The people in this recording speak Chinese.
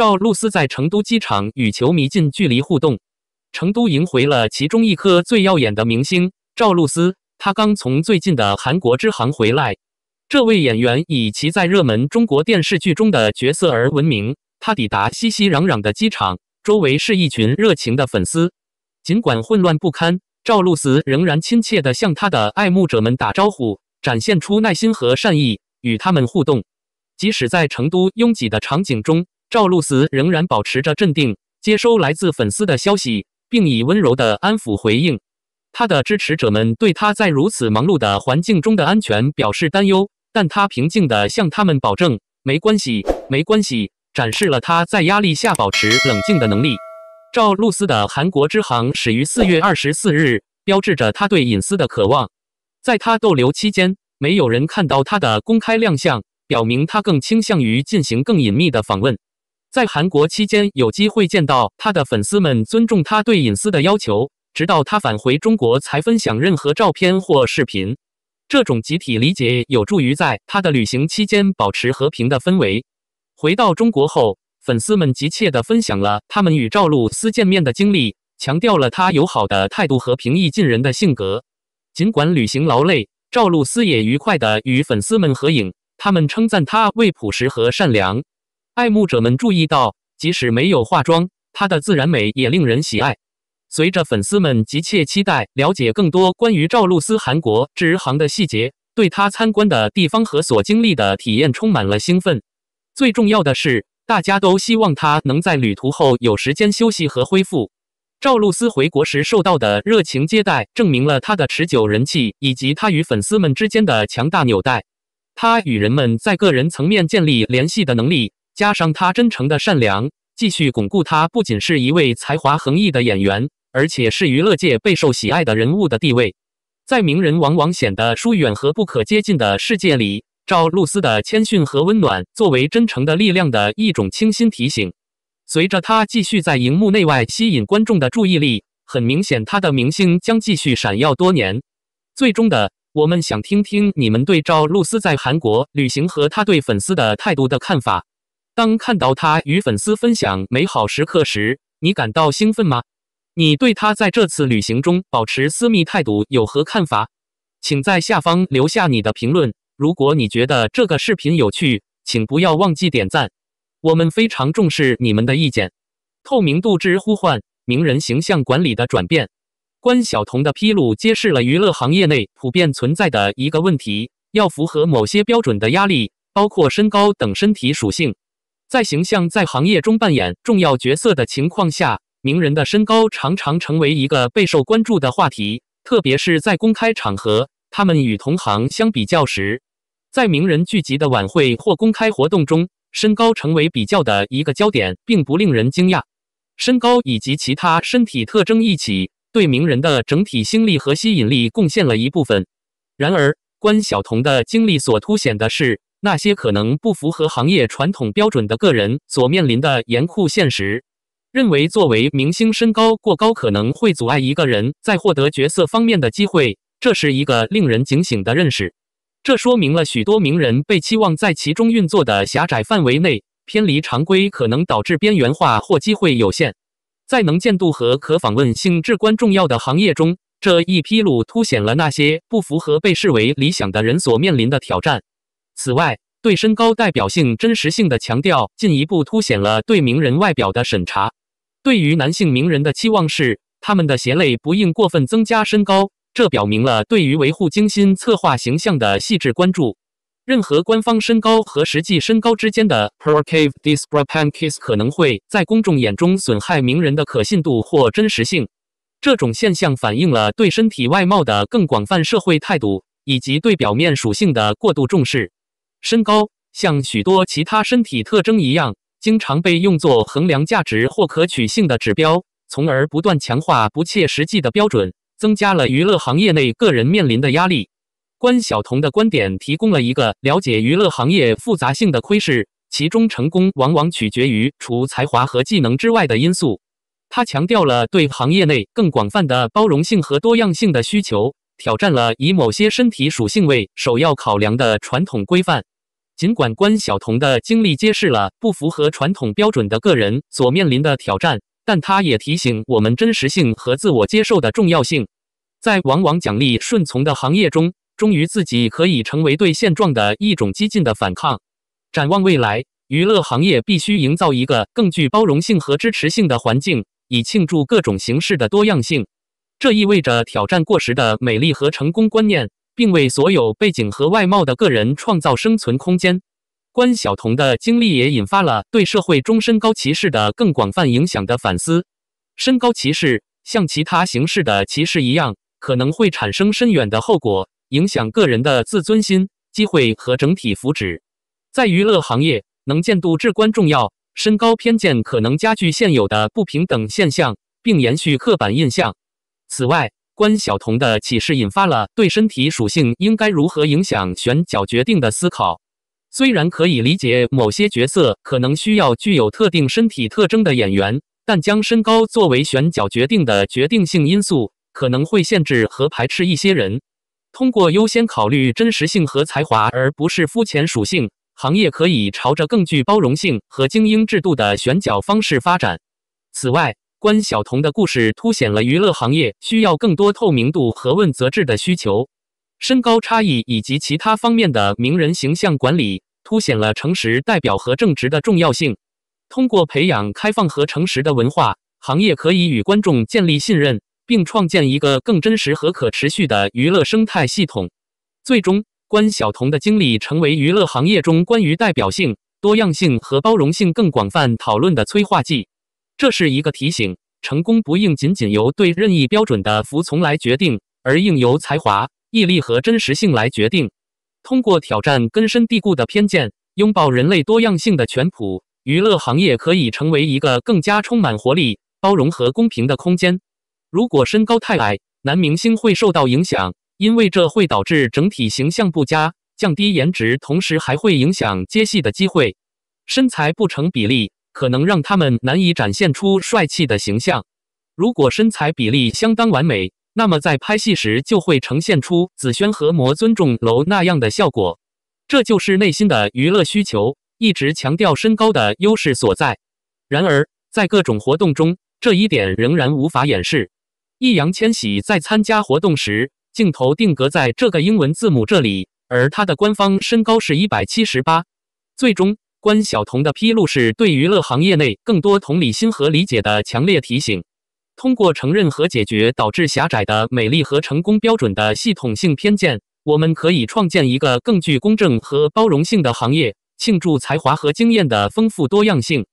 赵露思在成都机场与球迷近距离互动，成都赢回了其中一颗最耀眼的明星赵露思。她刚从最近的韩国之行回来。这位演员以其在热门中国电视剧中的角色而闻名。她抵达熙熙攘攘的机场，周围是一群热情的粉丝。尽管混乱不堪，赵露思仍然亲切地向她的爱慕者们打招呼，展现出耐心和善意，与他们互动。即使在成都拥挤的场景中，赵露思仍然保持着镇定，接收来自粉丝的消息，并以温柔的安抚回应。她的支持者们对她在如此忙碌的环境中的安全表示担忧，但她平静地向他们保证：“没关系，没关系。”展示了她在压力下保持冷静的能力。赵露思的韩国之行始于四月二十四日，标志着她对隐私的渴望。在她逗留期间，没有人看到她的公开亮相，表明她更倾向于进行更隐秘的访问。在韩国期间，有机会见到他的粉丝们尊重他对隐私的要求，直到他返回中国才分享任何照片或视频。这种集体理解有助于在他的旅行期间保持和平的氛围。回到中国后，粉丝们急切地分享了他们与赵露思见面的经历，强调了他友好的态度和平易近人的性格。尽管旅行劳累，赵露思也愉快地与粉丝们合影，他们称赞他为朴实和善良。爱慕者们注意到，即使没有化妆，她的自然美也令人喜爱。随着粉丝们急切期待了解更多关于赵露思韩国之行的细节，对她参观的地方和所经历的体验充满了兴奋。最重要的是，大家都希望她能在旅途后有时间休息和恢复。赵露思回国时受到的热情接待，证明了她的持久人气以及她与粉丝们之间的强大纽带。她与人们在个人层面建立联系的能力。加上他真诚的善良，继续巩固他不仅是一位才华横溢的演员，而且是娱乐界备受喜爱的人物的地位。在名人往往显得疏远和不可接近的世界里，赵露思的谦逊和温暖，作为真诚的力量的一种清新提醒。随着他继续在荧幕内外吸引观众的注意力，很明显，他的明星将继续闪耀多年。最终的，我们想听听你们对赵露思在韩国旅行和他对粉丝的态度的看法。当看到他与粉丝分享美好时刻时，你感到兴奋吗？你对他在这次旅行中保持私密态度有何看法？请在下方留下你的评论。如果你觉得这个视频有趣，请不要忘记点赞，我们非常重视你们的意见。透明度之呼唤，名人形象管理的转变。关晓彤的披露揭示了娱乐行业内普遍存在的一个问题：要符合某些标准的压力，包括身高等身体属性。在形象在行业中扮演重要角色的情况下，名人的身高常常成为一个备受关注的话题，特别是在公开场合。他们与同行相比较时，在名人聚集的晚会或公开活动中，身高成为比较的一个焦点，并不令人惊讶。身高以及其他身体特征一起，对名人的整体心力和吸引力贡献了一部分。然而，关晓彤的经历所凸显的是。那些可能不符合行业传统标准的个人所面临的严酷现实，认为作为明星身高过高可能会阻碍一个人在获得角色方面的机会，这是一个令人警醒的认识。这说明了许多名人被期望在其中运作的狭窄范围内偏离常规，可能导致边缘化或机会有限。在能见度和可访问性至关重要的行业中，这一披露凸显了那些不符合被视为理想的人所面临的挑战。此外，对身高代表性真实性的强调，进一步凸显了对名人外表的审查。对于男性名人的期望是，他们的鞋类不应过分增加身高，这表明了对于维护精心策划形象的细致关注。任何官方身高和实际身高之间的 percave discrepancies 可能会在公众眼中损害名人的可信度或真实性。这种现象反映了对身体外貌的更广泛社会态度，以及对表面属性的过度重视。身高像许多其他身体特征一样，经常被用作衡量价值或可取性的指标，从而不断强化不切实际的标准，增加了娱乐行业内个人面临的压力。关晓彤的观点提供了一个了解娱乐行业复杂性的窥视，其中成功往往取决于除才华和技能之外的因素。他强调了对行业内更广泛的包容性和多样性的需求。挑战了以某些身体属性为首要考量的传统规范。尽管关晓彤的经历揭示了不符合传统标准的个人所面临的挑战，但他也提醒我们真实性和自我接受的重要性。在往往奖励顺从的行业中，忠于自己可以成为对现状的一种激进的反抗。展望未来，娱乐行业必须营造一个更具包容性和支持性的环境，以庆祝各种形式的多样性。这意味着挑战过时的美丽和成功观念。并为所有背景和外貌的个人创造生存空间。关晓彤的经历也引发了对社会中身高歧视的更广泛影响的反思。身高歧视像其他形式的歧视一样，可能会产生深远的后果，影响个人的自尊心、机会和整体福祉。在娱乐行业，能见度至关重要。身高偏见可能加剧现有的不平等现象，并延续刻板印象。此外，关晓彤的启示引发了对身体属性应该如何影响选角决定的思考。虽然可以理解某些角色可能需要具有特定身体特征的演员，但将身高作为选角决定的决定性因素，可能会限制和排斥一些人。通过优先考虑真实性和才华，而不是肤浅属性，行业可以朝着更具包容性和精英制度的选角方式发展。此外，关晓彤的故事凸显了娱乐行业需要更多透明度和问责制的需求。身高差异以及其他方面的名人形象管理，凸显了诚实代表和正直的重要性。通过培养开放和诚实的文化，行业可以与观众建立信任，并创建一个更真实和可持续的娱乐生态系统。最终，关晓彤的经历成为娱乐行业中关于代表性、多样性和包容性更广泛讨论的催化剂。这是一个提醒：成功不应仅仅由对任意标准的服从来决定，而应由才华、毅力和真实性来决定。通过挑战根深蒂固的偏见，拥抱人类多样性的全谱，娱乐行业可以成为一个更加充满活力、包容和公平的空间。如果身高太矮，男明星会受到影响，因为这会导致整体形象不佳，降低颜值，同时还会影响接戏的机会。身材不成比例。可能让他们难以展现出帅气的形象。如果身材比例相当完美，那么在拍戏时就会呈现出紫萱和魔尊重楼那样的效果。这就是内心的娱乐需求，一直强调身高的优势所在。然而，在各种活动中，这一点仍然无法掩饰。易烊千玺在参加活动时，镜头定格在这个英文字母这里，而他的官方身高是一百七十八。最终。关晓彤的披露是对娱乐行业内更多同理心和理解的强烈提醒。通过承认和解决导致狭窄的美丽和成功标准的系统性偏见，我们可以创建一个更具公正和包容性的行业，庆祝才华和经验的丰富多样性。